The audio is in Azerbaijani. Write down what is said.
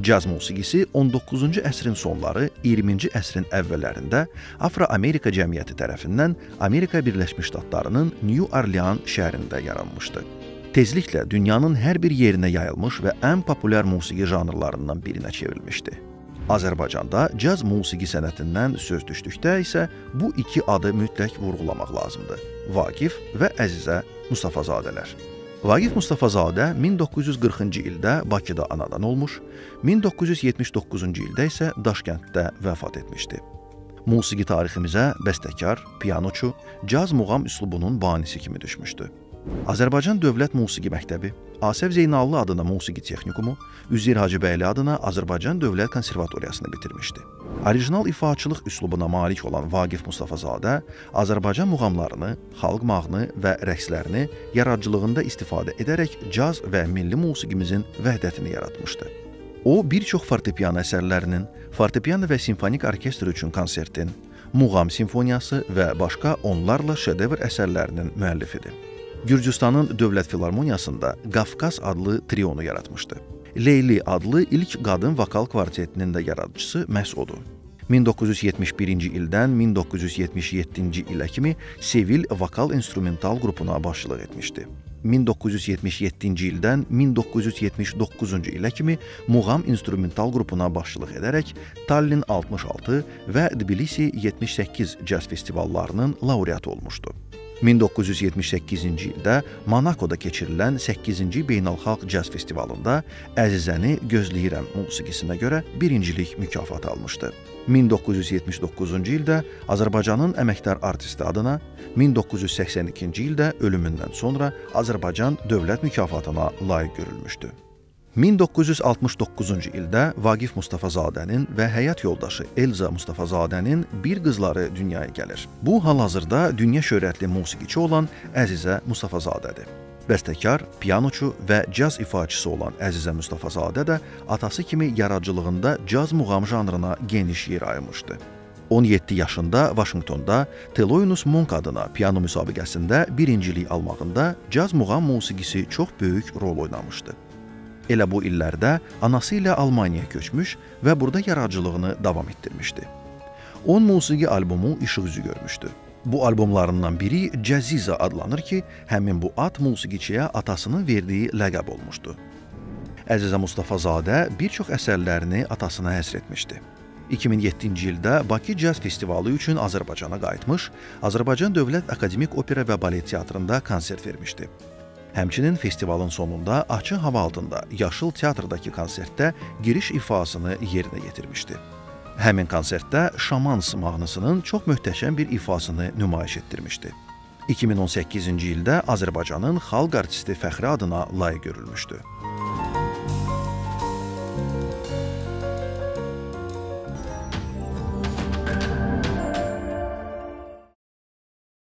Caz musiqisi 19-cu əsrin sonları, 20-ci əsrin əvvəllərində Afro-Amerika cəmiyyəti tərəfindən Amerika Birləşmiş Ştatlarının New Orleans şəhərində yaranmışdı. Tezliklə dünyanın hər bir yerinə yayılmış və ən populyar musiqi janrlarından birinə çevrilmişdi. Azərbaycanda caz musiqi sənətindən söz düşdükdə isə bu iki adı mütləq vurğulamaq lazımdır. Vaqif və Əzizə Mustafazadələr. Vaqif Mustafazadə 1940-cı ildə Bakıda anadan olmuş, 1979-cu ildə isə Daşkənddə vəfat etmişdi. Musiqi tariximizə bəstəkar, pianoçu, caz muğam üslubunun banisi kimi düşmüşdü. Azərbaycan Dövlət Musiqi Məktəbi, Asəf Zeynallı adına Musiqi Texnikumu, Üzeyir Hacıbəyli adına Azərbaycan Dövlət Konservatoriyasını bitirmişdi. Orijinal ifaçılıq üslubuna malik olan Vaqif Mustafazadə Azərbaycan muğamlarını, xalq mahnı və rəqslərini yaradıcılığında istifadə edərək caz və milli musiqimizin vəhdətini yaratmışdı. O, bir çox fortepiano əsərlərinin, fortepiano və simfonik orkestr üçün konsertin, muğam simfoniyası və başqa onlarla şedevr əsərlərinin müəllifidir. Gürcüstanın Dövlət Filarmoniyasında Qafqaz adlı trionu yaratmışdı. Leyli adlı ilk qadın vokal kvartetinin də yaradıcısı məhz odur. 1971-ci ildən 1977-ci ilə kimi Sevil vokal instrumental qrupuna başçılıq etmişdi. 1977-ci ildən 1979-cu ilə kimi Muğam instrumental qrupuna başçılıq edərək Tallin 66 və Tbilisi 78 caz festivallarının laureatı olmuşdu. 1978-ci ildə Monakoda keçirilən 8-ci Beynəlxalq Caz Festivalında Əzizəni gözləyirəm musiqisinə görə birincilik mükafatı almışdı. 1979-cu ildə Azərbaycanın əməkdar artisti adına, 1982-ci ildə ölümündən sonra Azərbaycan dövlət mükafatına layiq görülmüşdü. 1969-cu ildə Vaqif Mustafazadənin və həyat yoldaşı Elza Mustafazadənin bir qızları dünyaya gəlir. Bu hal-hazırda dünya şöhrətli musiqiçi olan Əzizə Mustafazadədir. Bəstəkar, pianoçu və caz ifaçısı olan Əzizə Mustafazadə də atası kimi yaradıcılığında caz muğam janrına geniş yer ayırmışdı. 17 yaşında Vaşinqtonda Thelonious Monk adına piano müsabiqəsində birincilik almağında caz muğam musiqisi çox böyük rol oynamışdı. Elə bu illərdə anası ilə Almaniyaya köçmüş və burada yaradıcılığını davam etdirmişdi. 10 musiqi albomu işıq üzü görmüşdü. Bu albomlarından biri Cəziza adlanır ki, həmin bu ad musiqiçiyə atasının verdiyi ləqəb olmuşdu. Əzizə Mustafazadə bir çox əsərlərini atasına həsr etmişdi. 2007-ci ildə Bakı Caz Festivalı üçün Azərbaycana qayıtmış, Azərbaycan Dövlət Akademik Opera və Balet Teatrında konsert vermişdi. Həmçinin festivalın sonunda açıq hava altında Yaşıl teatrdakı konsertdə giriş ifasını yerinə yetirmişdi. Həmin konsertdə Şamans mahnısının çox möhtəşəm bir ifasını nümayiş etdirmişdi. 2018-ci ildə Azərbaycanın xalq artisti fəxri adına layiq görülmüşdü.